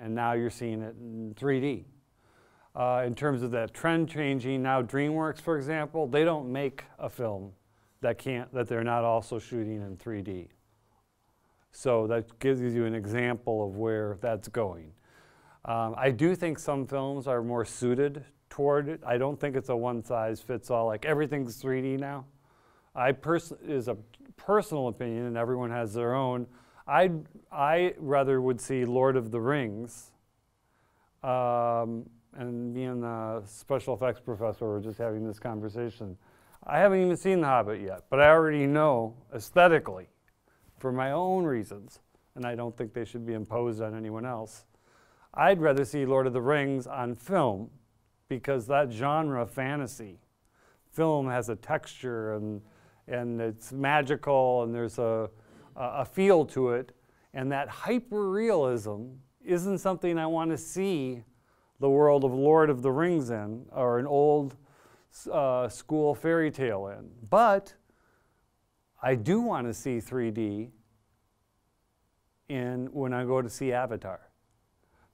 and now you're seeing it in 3D. Uh, in terms of that trend changing, now DreamWorks, for example, they don't make a film that can't that they're not also shooting in 3D. So that gives you an example of where that's going. Um, I do think some films are more suited toward it. I don't think it's a one size fits all, like everything's 3D now. I pers- is a personal opinion, and everyone has their own. I I rather would see Lord of the Rings. Um, and me and the special effects professor were just having this conversation. I haven't even seen The Hobbit yet, but I already know aesthetically, for my own reasons, and I don't think they should be imposed on anyone else. I'd rather see Lord of the Rings on film because that genre, fantasy, film has a texture and, and it's magical and there's a, a feel to it. And that hyper realism isn't something I want to see the world of Lord of the Rings in or an old uh, school fairy tale in. But I do want to see 3D in when I go to see Avatar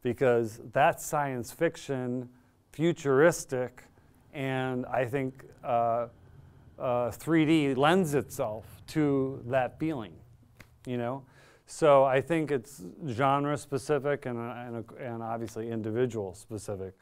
because that's science fiction, futuristic, and I think uh, uh, 3D lends itself to that feeling, you know? So I think it's genre specific and, uh, and, uh, and obviously individual specific.